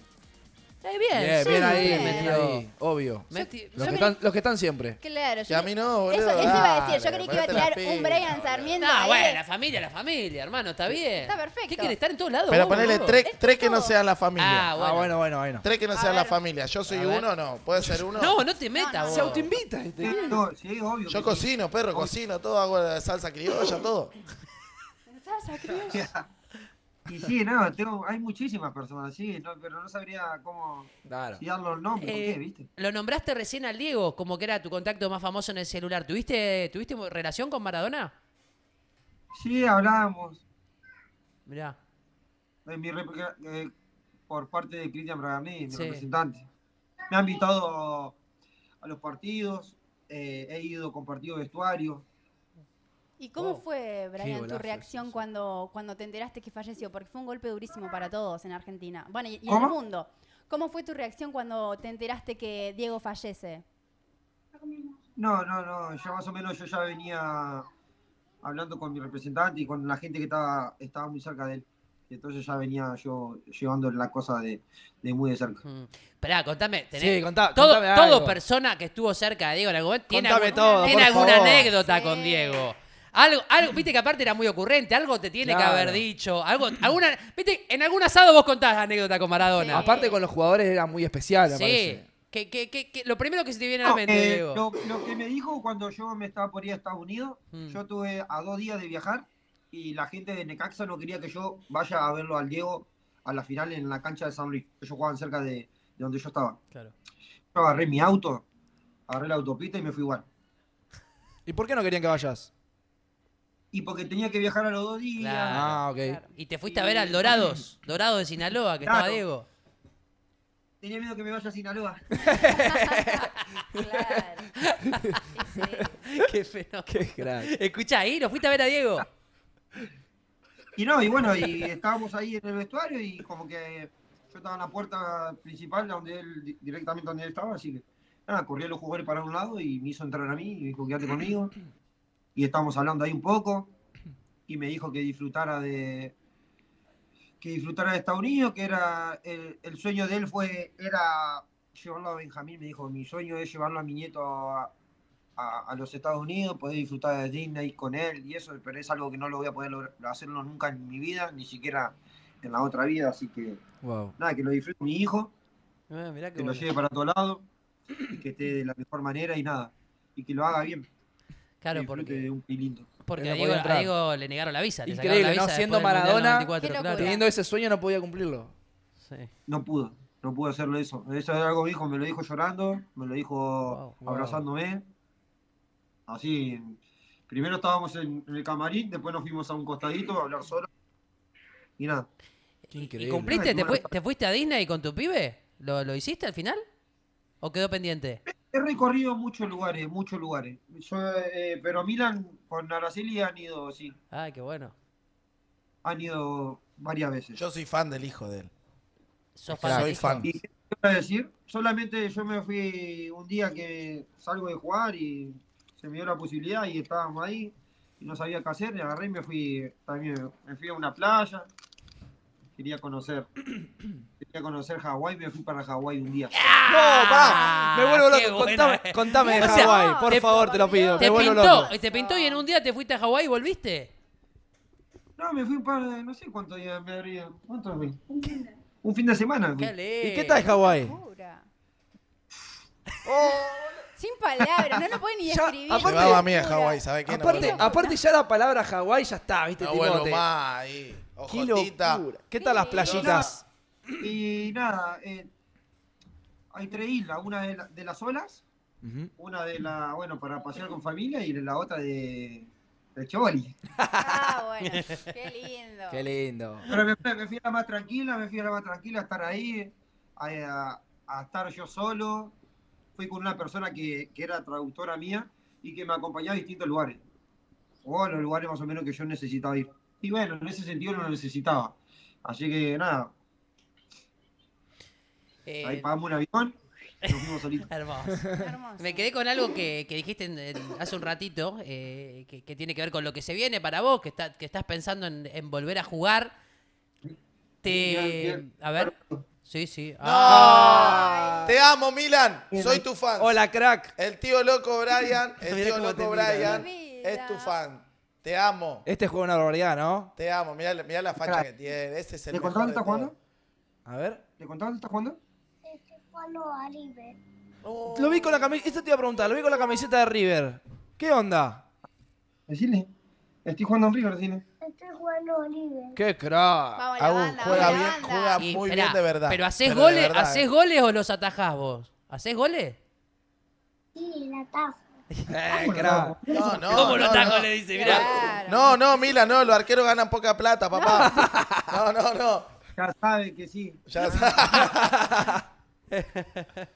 Eh, bien, Bien, sí, bien ahí, bien. obvio. Meti- Los Yo que, me- están, los que están siempre. Claro, Y a mí no, boludo. Eso, eso iba a decir, yo Dale, creí que iba a ponete las tirar un pilas, Brian. Sarmiento. No, ahí bueno, la familia, la familia, hermano, está bien. Está perfecto. ¿Qué quiere estar en todos lados? Pero vos, ponele boludo? tres, tres que no todo. sean la familia. Ah, bueno. Ah, bueno, bueno, bueno. Tres que no sean la familia. Yo soy A ver. uno, no. ¿Puede ser uno? No, no te metas, no, vos. Se autoinvita este. Sí, no, sí, obvio. Yo cocino, perro, cocino, todo hago salsa criolla, todo. Salsa criolla. Y sí, no, tengo, hay muchísimas personas, sí, no, pero no sabría cómo Claro. si dar los nombres, ¿por Eh, qué, viste? Lo nombraste recién al Diego, como que era tu contacto más famoso en el celular. ¿Tuviste, ¿tuviste relación con Maradona? Sí, hablábamos Mirá. de mi rep- eh, por parte de Cristian Bragarni, mi Sí. representante. Me ha invitado a los partidos, eh, he ido compartido vestuario. ¿Y cómo Oh, fue, Brian, tu reacción cuando, cuando te enteraste que falleció? Porque fue un golpe durísimo para todos en Argentina. Bueno, y, y en el mundo. ¿Cómo fue tu reacción cuando te enteraste que Diego fallece? No, no, no, ya más o menos yo ya venía hablando con mi representante y con la gente que estaba, estaba muy cerca de él. Y entonces ya venía yo llevando la cosa de, de muy de cerca. Mm. Esperá, contame. tenés- Sí, contá- todo, contame todo persona que estuvo cerca de Diego en algún momento tiene, algún- todo, tiene alguna favor. anécdota Sí. con Diego. Algo, algo, viste que aparte era muy ocurrente, algo te tiene que haber dicho. Algo, alguna, viste, en algún asado vos contás anécdota con Maradona. Sí. Aparte con los jugadores era muy especial, me Sí. parece. Que, que, que, que- lo primero que se te viene a la No, mente, eh, Diego. lo, lo que me dijo cuando yo me estaba por ir a Estados Unidos, Mm. yo tuve a dos días de viajar y la gente de Necaxa no quería que yo vaya a verlo al Diego a la final en la cancha de San Luis. Ellos jugaban cerca de, de donde yo estaba. Claro. Yo agarré mi auto, agarré la autopista y me fui igual. ¿Y por qué no querían que vayas? Y porque tenía que viajar a los dos días. Claro. Ah, ok. Claro. Y te fuiste a ver al Dorados, Dorado de Sinaloa, que estaba. Diego. Tenía miedo que me vaya a Sinaloa. Claro. Sí. Qué fenómeno. Qué crack. Escucha ahí, ¿lo fuiste a ver a Diego? Y no, y bueno, y estábamos ahí en el vestuario y como que yo estaba en la puerta principal donde él, di- directamente donde él estaba, así que nada, corrí a los jugadores para un lado y me hizo entrar a mí y me dijo quédate conmigo. Y estábamos hablando ahí un poco y me dijo que disfrutara de que disfrutara de Estados Unidos, que era el, el sueño de él fue era llevarlo a Benjamín, me dijo, mi sueño es llevarlo a mi nieto a, a- a los Estados Unidos, poder disfrutar de Disney con él y eso, pero es algo que no lo voy a poder lograr- hacerlo nunca en mi vida, ni siquiera en la otra vida, así que Wow. nada, que lo disfrute mi hijo, Ah, que lo lleve para todo lado, y que esté de la mejor manera y nada, y que lo haga bien, Claro, porque, un porque a no Diego, a le negaron la visa. le sacaron Increíble, la ¿no? visa Siendo del Mundial Maradona, 94, Qué claro. locura. Teniendo ese sueño no podía cumplirlo. Sí. No pudo, no pudo hacerlo eso. Eso es algo que dijo, me lo dijo llorando, me lo dijo Wow, wow. abrazándome. Así, primero estábamos en, en el camarín, después nos fuimos a un costadito a hablar solo. Y nada. ¿Y- ¿Y Increíble. cumpliste? ¿Te, te fuiste a Disney con tu pibe? ¿Lo, lo hiciste al final? ¿O quedó pendiente? He recorrido muchos lugares, muchos lugares. Yo, eh, pero Milan con Araceli han ido, sí. Ay, qué bueno. han ido varias veces. Yo soy fan del hijo de él. Sos Claro. Soy fan. ¿Y qué te iba a decir? Solamente yo me fui un día que salgo de jugar y se me dio la posibilidad y estábamos ahí y no sabía qué hacer, y agarré y me fui también, me fui a una playa. Quería conocer, quería conocer Hawái, me fui para Hawái un día. No, pa, me vuelvo loco. buena. Contame, contame de O sea, Hawái, por te- favor, te lo pido. ¿Te Me vuelvo pintó, loco. ¿Te pintó y en un día te fuiste a Hawái y volviste? No, me fui un par de, no sé cuántos días me habría, ¿cuántos fui? Un fin de semana. fui. Qué lindo. ¿Y qué tal Hawái? Locura. Sin palabras, no lo pueden ni Ya, escribir. aparte- a mí a Locura. Hawái, ¿sabes qué? No Aparte, ya la palabra Hawái ya está, ¿viste? No Tipo, vuelvo te- más ahí. Qué Ojotita. locura. ¿Qué tal las playitas? Y nada, eh, hay tres islas, una de, la- de las olas, una de la, bueno, para pasear con familia y la otra de, de Choli. Ah, bueno. Qué lindo. Qué lindo. Pero me, fui- me fui a la más tranquila, me fui a la más tranquila a estar ahí, a, a- a estar yo solo. Fui con una persona que, que era traductora mía y que me acompañaba a distintos lugares. O a los lugares más o menos que yo necesitaba ir. Y bueno, en ese sentido no lo necesitaba. Así que nada, Eh, ahí pagamos un avión y nos fuimos solitos. hermoso. Hermoso. Me quedé con algo que, que dijiste en- en- hace un ratito, eh, que, que tiene que ver con lo que se viene para vos, que, está- que estás pensando en, en volver a jugar. Te, Bien, bien. a ver. Sí, sí. ¡No! Ah, Te amo, Milan. Soy tu fan. Hola, crack. El tío loco Brian, el tío loco Brian mira. es tu fan. Te amo. Este juega una barbaridad, ¿no? Te amo. Mirá, mirá la facha Crack. que tiene. Ese es el ¿Le mejor está jugando? A ver. ¿Le contás dónde está jugando? A River. Lo vi con la camiseta. Esto te iba a preguntar. Lo vi con la camiseta de River. ¿Qué onda? Decirle. Estoy jugando en River, decirle. Estoy jugando a River. ¡Qué crack! Agus juega bien, juega y, muy esperá, bien de verdad. Pero ¿hacés Pero de goles, verdad, ¿hacés eh. goles o los atajás vos? ¿Hacés goles? Sí, la taza. ¡Eh, crack! No, no. ¿Cómo lo no, atajo? no. Le dice, mirá. Claro. No, no, Milan, no. Los arqueros ganan poca plata, papá. No, no, no. Ya saben que sí. Ya sabes.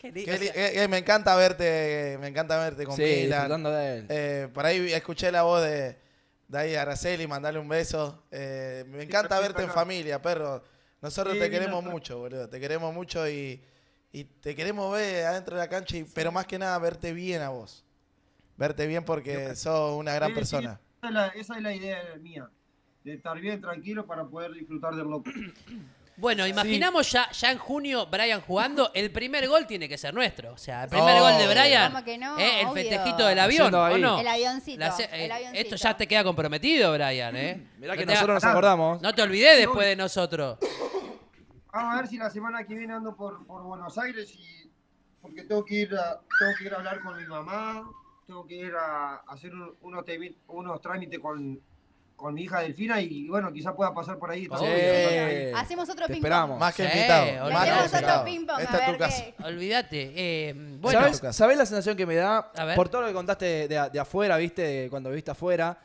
Sea, eh, eh, me encanta verte, me encanta verte con Sí, Milan. de él. Eh, por ahí escuché la voz de, de ahí Araceli, mandarle un beso. Eh, me encanta sí, verte en familia, perro. Nosotros Sí, te queremos mucho, boludo. Te queremos mucho y, y te queremos ver adentro de la cancha, y- pero más que nada verte bien a vos. Verte bien porque sos una gran Sí, sí, persona. esa, es la, esa es la idea mía. De estar bien tranquilo para poder disfrutar del loco. Bueno, imaginamos ya, ya en junio Brian jugando, el primer gol tiene que ser nuestro. O sea, el primer Oh. gol de Brian, ¿Cómo que no? eh, el Obvio. festejito del avión, ¿o ahí. no? El avioncito, La se- el eh, avioncito. esto ya te queda comprometido, Brian, ¿eh? Mirá No que te- nosotros nos acordamos. No te olvides después de nosotros. Vamos a ver si la semana que viene ando por, por Buenos Aires y porque tengo que ir a, tengo que ir a hablar con mi mamá, tengo que ir a, hacer un- unos, temi- unos trámites con, con mi hija Delfina y bueno, quizás pueda pasar por ahí. Sí. Hacemos otro Te ping esperamos. Más que Sí, invitado. olvidate. Más que Hacemos otro invitado. ping-pong, a Esta es ver tu casa. qué- Olvídate. Eh, bueno, ¿Sabes, sabés la sensación que me da? Por todo lo que contaste de, de- de afuera, ¿viste? De cuando viste afuera.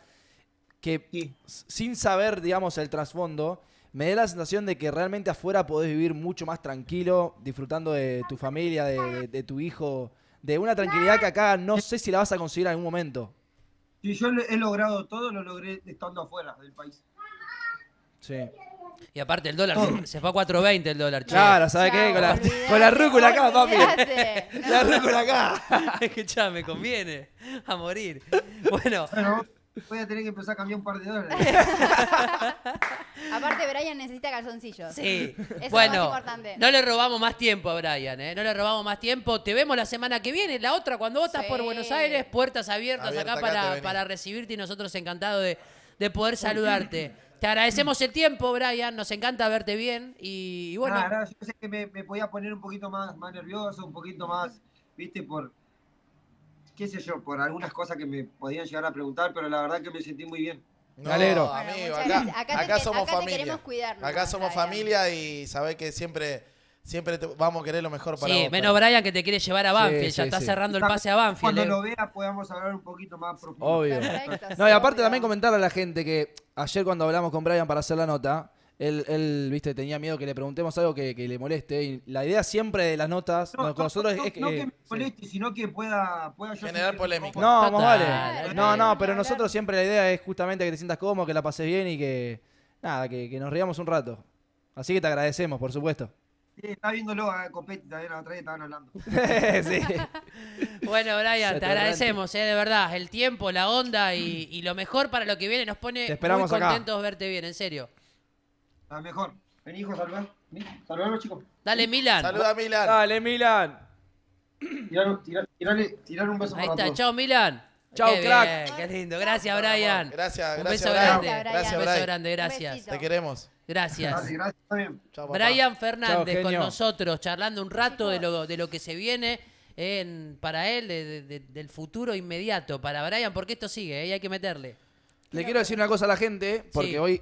Que Sí. sin saber, digamos, el trasfondo, me da la sensación de que realmente afuera podés vivir mucho más tranquilo, disfrutando de tu familia, de, de- de tu hijo, de una tranquilidad que acá no sé si la vas a conseguir en algún momento. Si yo he logrado todo, lo logré estando afuera del país. Sí. y aparte el dólar se, se fue a 4.20 el dólar, che. Claro, ¿sabes Chao, qué? Con la, con la rúcula acá, papi. La rúcula acá. Escuchá, me conviene a morir. Bueno, Bueno, voy a tener que empezar a cambiar un par de dólares. Aparte, Brian necesita calzoncillos. sí. Eso es lo bueno, más importante. no le robamos más tiempo a Brian, ¿eh? No le robamos más tiempo. Te vemos la semana que viene. La otra, cuando vos estás Sí. por Buenos Aires, puertas abiertas Abierta, acá para, para recibirte y nosotros encantados de, de poder saludarte. Te agradecemos el tiempo, Brian. Nos encanta verte bien. Y, y bueno, nada, yo sé que me, me podía poner un poquito más, más nervioso, un poquito más, viste, por, qué sé yo, por algunas cosas que me podían llegar a preguntar, pero la verdad que me sentí muy bien. No, Me alegro. Bueno, amigo, acá. Acá te somos acá familia. acá somos familia y sabés que siempre, siempre te- vamos a querer lo mejor para sí, vos. menos perro. Brian que te quiere llevar a Banfield. Sí, ya sí, está sí. cerrando el pase a Banfield. Cuando ¿eh? lo vea podamos hablar un poquito más profundo. Obvio. Perfecto, No, y aparte obvio. también comentarle a la gente que ayer cuando hablamos con Brian para hacer la nota, él, él, viste, tenía miedo que le preguntemos algo que, que le moleste. Y la idea siempre de las notas No, no, con nosotros no, es que... no que me sí. moleste, sino que pueda, pueda yo Generar polémica. No, más vale. No, no, pero nosotros siempre la idea es justamente que te sientas cómodo, que la pases bien y que, nada, que, que nos riamos un rato. Así que te agradecemos, por supuesto. Sí, está viéndolo a Copetti también, la otra vez estaban hablando. sí. Bueno, Brian, te agradecemos, eh, de verdad. El tiempo, la onda y, y lo mejor para lo que viene. Nos pone Te muy esperamos acá. contentos verte bien, en serio. La mejor. Vení, hijo, saludar. Vení, chicos. Dale, Milan. Saluda a Milan. Dale, Milan. Tirar, tirar, tirarle, tirar un beso Ahí para está, todos. chao, Milan. Chao, Qué crack. bien, qué lindo. Gracias, Brian. Gracias, Un gracias, beso Brian. grande. Gracias, Un beso grande, gracias. Te queremos. Gracias. Gracias, gracias, está bien. Chao, papá. Brian Fernández Chao, con genio. nosotros, charlando un rato de lo, de lo que se viene en, para él, de- de- de- del futuro inmediato. Para Brian, porque esto sigue, eh, hay que meterle. Le quiero decir una cosa a la gente, porque Sí. hoy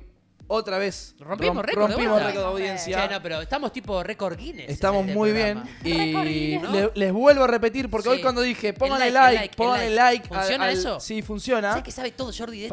otra vez Rompimos rom- récord rompimos récord de audiencia. No, pero estamos tipo récord Guinness. Estamos este muy programa. bien y les vuelvo a repetir porque Sí. hoy cuando dije El pongan like, el el like, like, el pongan el like. like, al- ¿Funciona al- eso? Sí, funciona. ¿Sabes que sabe todo Jordi de